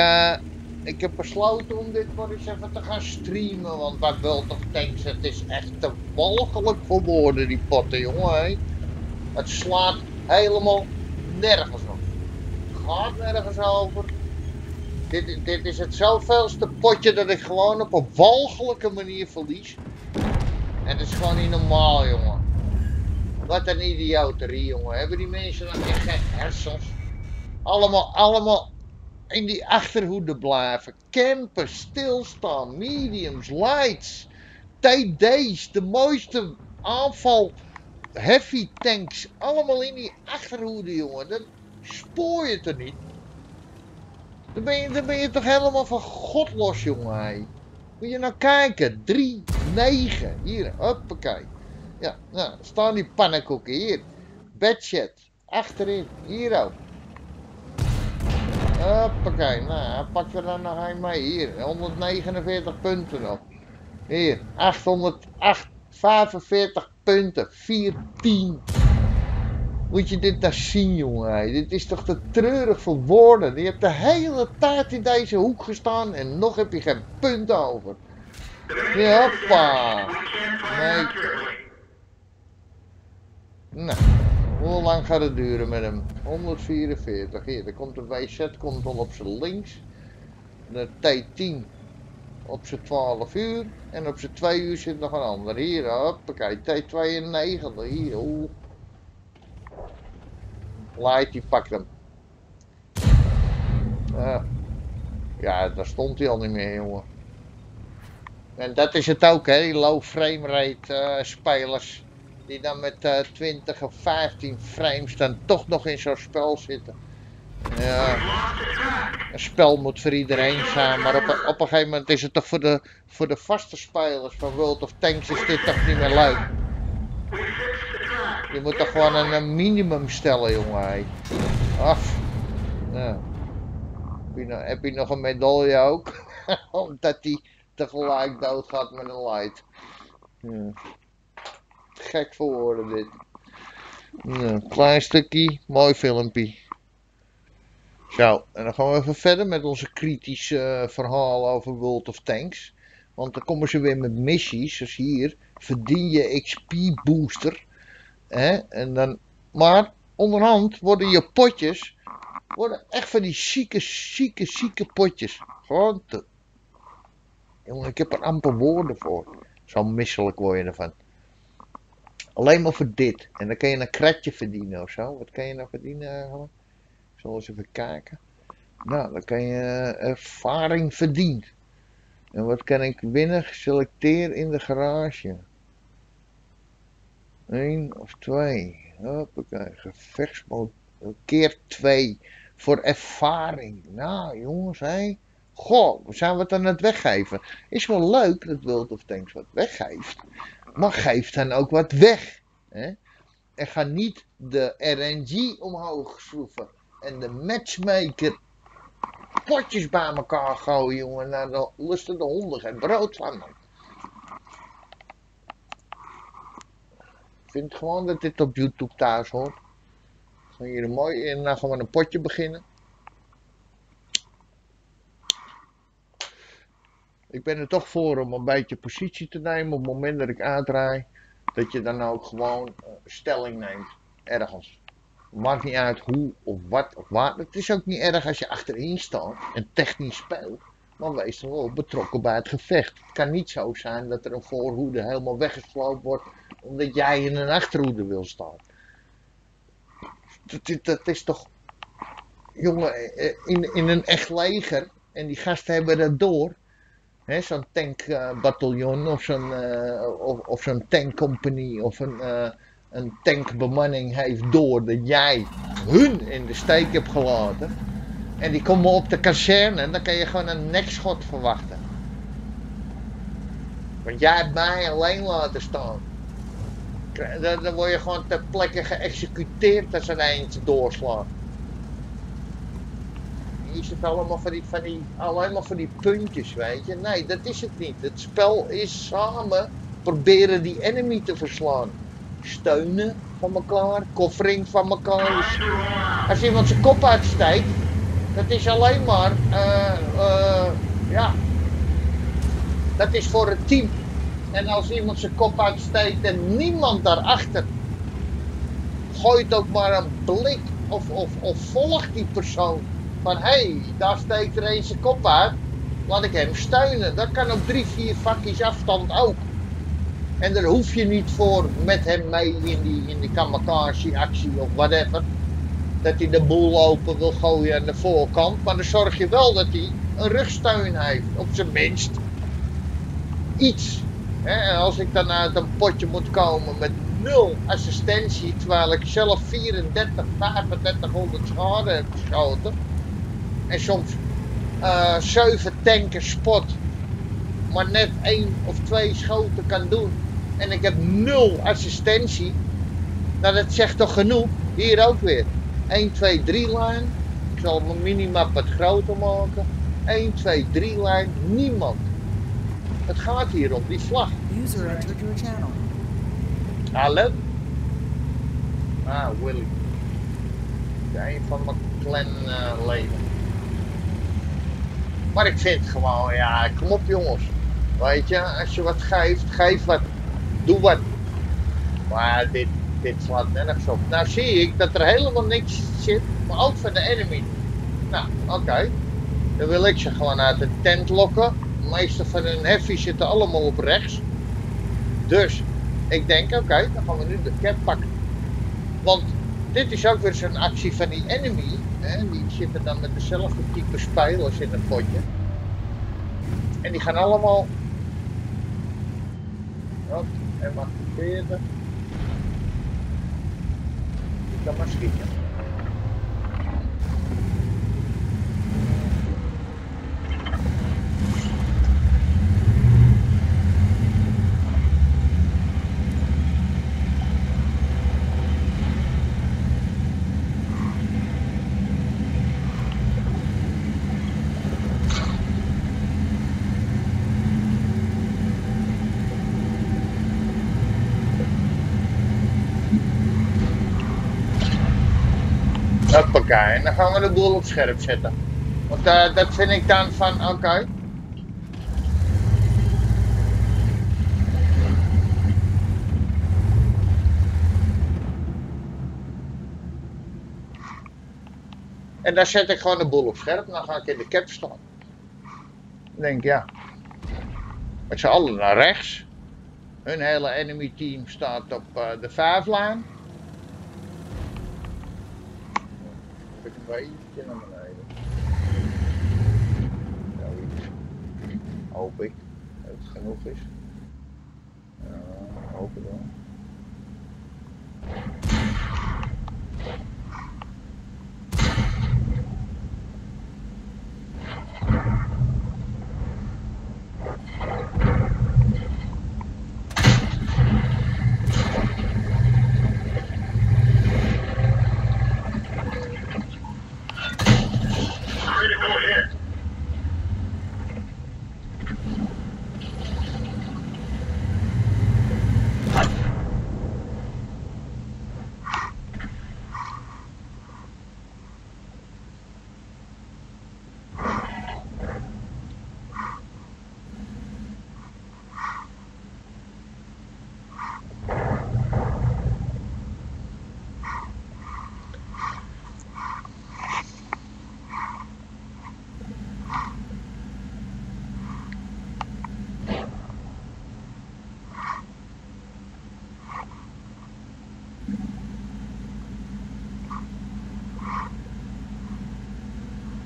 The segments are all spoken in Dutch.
Uh, ik heb besloten om dit maar eens even te gaan streamen, want bij World of Tanks, het is echt te walgelijk voor woorden, die potten, jongen. Het slaat helemaal nergens op. Het gaat nergens over. Dit, dit is het zoveelste potje dat ik gewoon op een walgelijke manier verlies. En dat is gewoon niet normaal, jongen. Wat een idioterie, jongen. Hebben die mensen dan echt geen hersens? Allemaal, allemaal in die achterhoede blijven. Campen, stilstaan, mediums, lights, TD's, de mooiste aanval, heavy tanks. Allemaal in die achterhoede, jongen. Dan spoor je het er niet. Dan ben je, dan ben je toch helemaal van God los, jongen. Moet je nou kijken. 3, 9. Hier, hoppakee. Ja, nou, staan die pannenkoeken. Hier. Bedshed. Achterin. Hier ook. Hoppakee, nou, pak er dan nog een mee. Hier, 149 punten nog. Hier, 845 punten. 14. Moet je dit nou zien, jongen. Dit is toch te treurig voor woorden. Je hebt de hele tijd in deze hoek gestaan en nog heb je geen punt over. Hoppa. Nee. Nou. Hoe lang gaat het duren met hem? 144. Hier, er komt de WZ komt al op zijn links. De T10 op zijn 12 uur. En op zijn 2 uur zit nog een ander. Hier, hoppakee. T92. Hier, oeh. Light, die pakt hem. Uh, ja, daar stond hij al niet meer, jongen. En dat is het ook, hè, low frame rate uh, spelers die dan met uh, eh, 20 of 15 frames dan toch nog in zo'n spel zitten. Ja, een spel moet voor iedereen zijn, maar op, op een gegeven moment is het toch voor de, voor de vaste spelers van World of Tanks is dit toch niet meer leuk. Je moet toch gewoon een, minimum stellen, jongen. Af. Ja. Heb, je nog, heb nog een medaille ook? Omdat hij tegelijk doodgaat met een light. Ja gek voor woorden dit. Klein stukje, mooi filmpje. Zo, en dan gaan we even verder met onze kritische uh, verhaal over World of Tanks. Want dan komen ze weer met missies, zoals hier. Verdien je XP booster. Hè? En dan, maar onderhand worden je potjes worden echt van die zieke, zieke, zieke potjes. Gewoon te... Jongen, ik heb er amper woorden voor. Zo misselijk word je ervan. Alleen maar voor dit. En dan kan je een kratje verdienen of zo. Wat kan je nou verdienen Ik zal eens even kijken. Nou, dan kan je eh, ervaring verdienen. En wat kan ik winnen? Selecteer in de garage. Eén of twee. Hoppakee, gevechtsmoot. Keer twee. Voor ervaring. Nou, jongens, hé. Goh, zijn we het aan het weggeven? Is wel leuk dat World of Tanks wat weggeeft maar geef dan ook wat weg. Hè? En ga niet de RNG omhoog schroeven en de matchmaker potjes bij elkaar gooien, jongen. Naar de lusten de honden geen brood van, man. Ik vind gewoon dat dit op YouTube thuis hoort. Gaan hier een mooi, en dan gaan we een potje beginnen. Ik ben er toch voor om een beetje positie te nemen op het moment dat ik uitdraai. Dat je dan ook gewoon uh, stelling neemt. Ergens. Maakt niet uit hoe of wat of waar. Het is ook niet erg als je achterin staat en technisch speelt. Maar wees dan wel betrokken bij het gevecht. Het kan niet zo zijn dat er een voorhoede helemaal weggesloopt wordt. Omdat jij in een achterhoede wil staan. Dat, dat is toch. Jongen, eh, eh, in, in een echt leger. En die gasten hebben dat door zo'n tankbataljon of zo'n uh, of, of zo'n of een, uh, een tankbemanning heeft door dat jij hun in de steek hebt gelaten. En die komen op de kazerne en dan kan je gewoon een nekschot verwachten. Want jij hebt mij alleen laten staan. Dan, dan word je gewoon ter plekke geëxecuteerd als er eentje doorslaat is het allemaal van die, van die, alleen maar van die puntjes, weet je. Nee, dat is het niet. Het spel is samen proberen die enemy te verslaan. Steunen van elkaar, koffering van elkaar. Als iemand zijn kop uitsteekt, Dat is alleen maar, uh, uh, ja, dat is voor het team. En als iemand zijn kop uitsteekt en niemand daarachter gooit ook maar een blik of, of, of volgt die persoon. Van hé, hey, daar steekt er een zijn kop uit. Laat ik hem steunen. Dat kan op drie, vier vakjes afstand ook. En daar hoef je niet voor met hem mee in die, in die kamikaze actie of whatever. Dat hij de boel open wil gooien aan de voorkant. Maar dan zorg je wel dat hij een rugsteun heeft. Op zijn minst iets. En als ik dan uit een potje moet komen met nul assistentie, terwijl ik zelf 34, 3500 schade heb geschoten. En soms uh, 7 tanken spot, maar net één of twee schoten kan doen. En ik heb nul assistentie. Nou, dat zegt toch genoeg? Hier ook weer. 1, 2, 3 lijn. Ik zal mijn minimap wat groter maken. 1, 2, 3 lijn. Niemand. Het gaat hier om die vlag. User entered your channel. Hallo? Ah, Willy. De een van mijn clanleden. Uh, maar ik vind gewoon, ja, kom op jongens. Weet je, als je wat geeft, geef wat. Doe wat. Maar dit, dit slaat nergens op. Nou zie ik dat er helemaal niks zit, maar ook van de enemy. Nou, oké. Dan wil ik ze gewoon uit de tent lokken. De meeste van hun heavy zitten allemaal op rechts. Dus ik denk, oké, dan gaan we nu de cap pakken. Want dit is ook weer zo'n actie van die enemy. Hè? Die zitten dan met dezelfde type spelers in een potje. En die gaan allemaal... Wat? En. Ik kan maar schieten. Hoppakee, en dan gaan we de boel op scherp zetten. Want uh, dat vind ik dan van, oké. En dan zet ik gewoon de boel op scherp. Dan ga ik in de cap staan. Dan denk ik, ja. Met z'n allen naar rechts. Hun hele enemy team staat op uh, de vijflijn. beetje naar beneden. Zoiets. Hoop ik dat het genoeg is. Ja, hoop ik wel.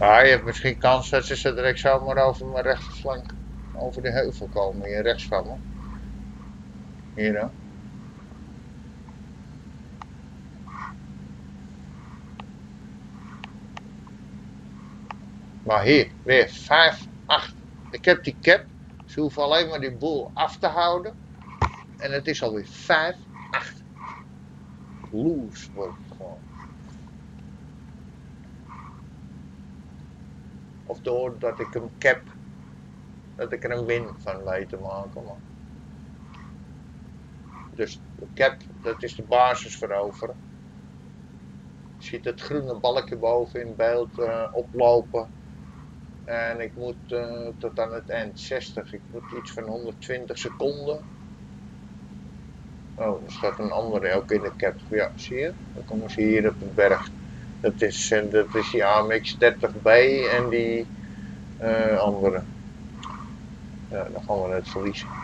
Ja, je hebt misschien kans dat ze direct zomaar over mijn rechterflank, over de heuvel komen, hier rechts van me. Hier dan. Maar hier, weer 5, 8. Ik heb die cap. Ze hoeven alleen maar die boel af te houden. En het is alweer 5, 8. Loose wordt het gewoon. Of doordat ik hem cap, dat ik er een win van weet te maken. Dus de cap, dat is de basis veroveren. Je ziet het groene balkje boven in beeld uh, oplopen. En ik moet uh, tot aan het eind 60. Ik moet iets van 120 seconden. Oh, er staat een andere ook in de cap. Ja, zie je? Dan komen ze hier op de berg. Dat is, uh, dat is die AMX 30B en die andere. Ja, dan gaan we het verliezen.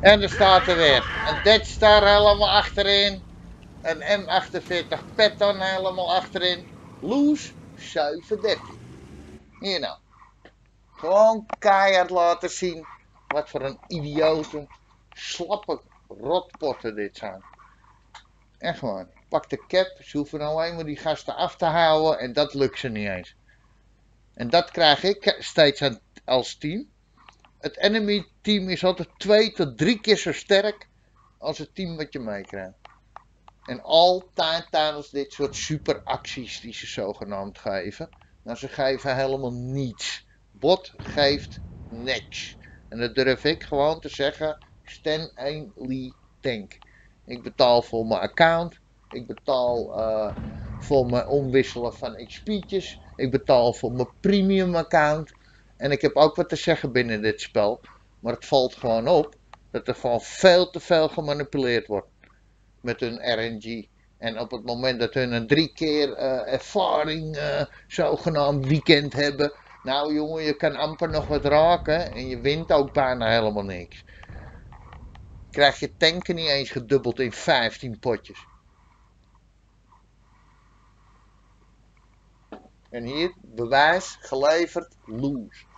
En er staat er weer een Dead Star helemaal achterin. Een M48 Patton helemaal achterin. Loes 713. Hier nou. Gewoon keihard laten zien wat voor een idiote, slappe rotpotten dit zijn. En gewoon, pak de cap, ze hoeven alleen maar die gasten af te houden en dat lukt ze niet eens. En dat krijg ik steeds als team. Het enemy team is altijd twee tot drie keer zo sterk als het team wat je meekrijgt. En altijd tijdens dit soort superacties die ze zogenaamd geven. Nou, ze geven helemaal niets. Bot geeft niks. En dat durf ik gewoon te zeggen. Stan 1 Lee Tank. Ik betaal voor mijn account. Ik betaal uh, voor mijn omwisselen van XP'tjes. Ik betaal voor mijn premium account. En ik heb ook wat te zeggen binnen dit spel. Maar het valt gewoon op dat er gewoon veel te veel gemanipuleerd wordt. Met hun RNG. En op het moment dat hun een drie keer uh, ervaring uh, zogenaamd weekend hebben. Nou jongen, je kan amper nog wat raken. En je wint ook bijna helemaal niks. Krijg je tanken niet eens gedubbeld in 15 potjes. En hier, bewijs geleverd, lose.